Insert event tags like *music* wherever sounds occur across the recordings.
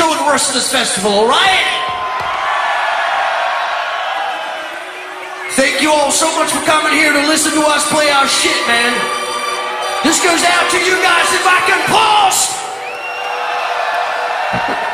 show at this Festival, all right? Thank you all so much for coming here to listen to us play our shit, man. This goes out to you guys if I can pause. *laughs*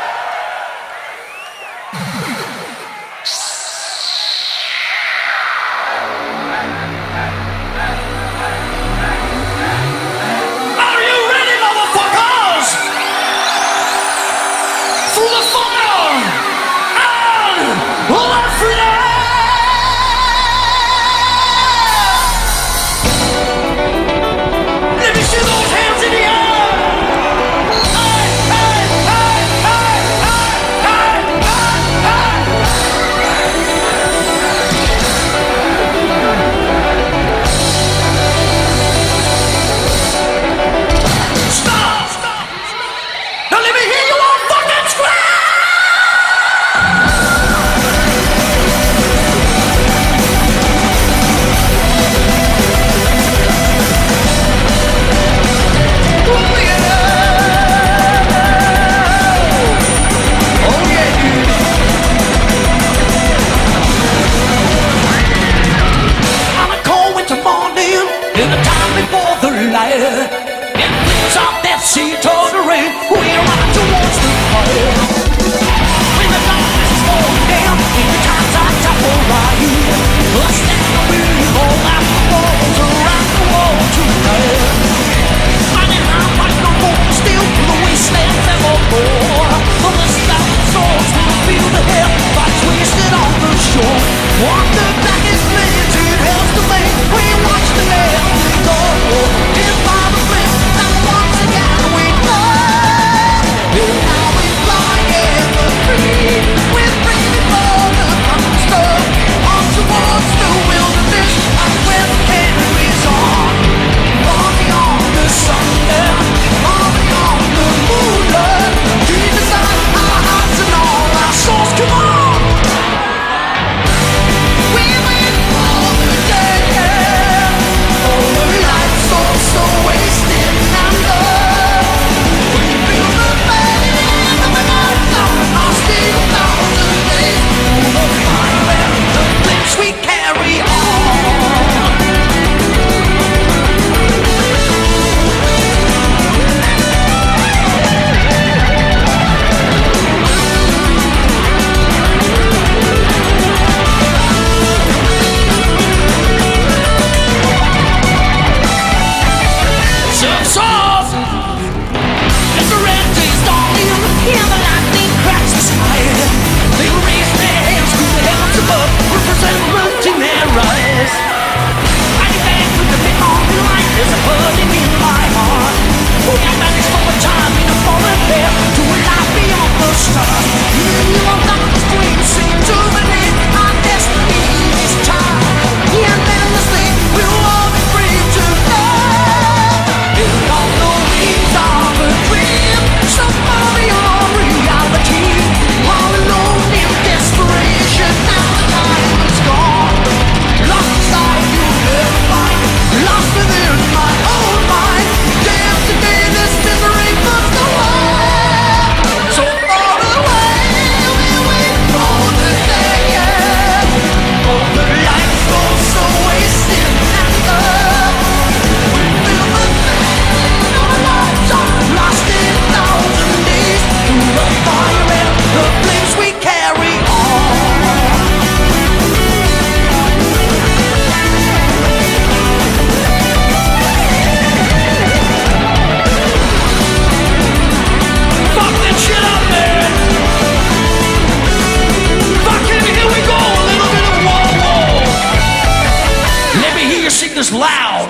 your sing this loud.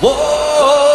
Whoa.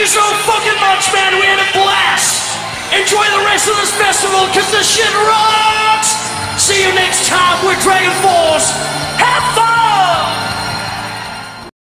you so fucking much, man. We had a blast. Enjoy the rest of this festival, because this shit rocks. See you next time. We're Dragon Force. Have fun.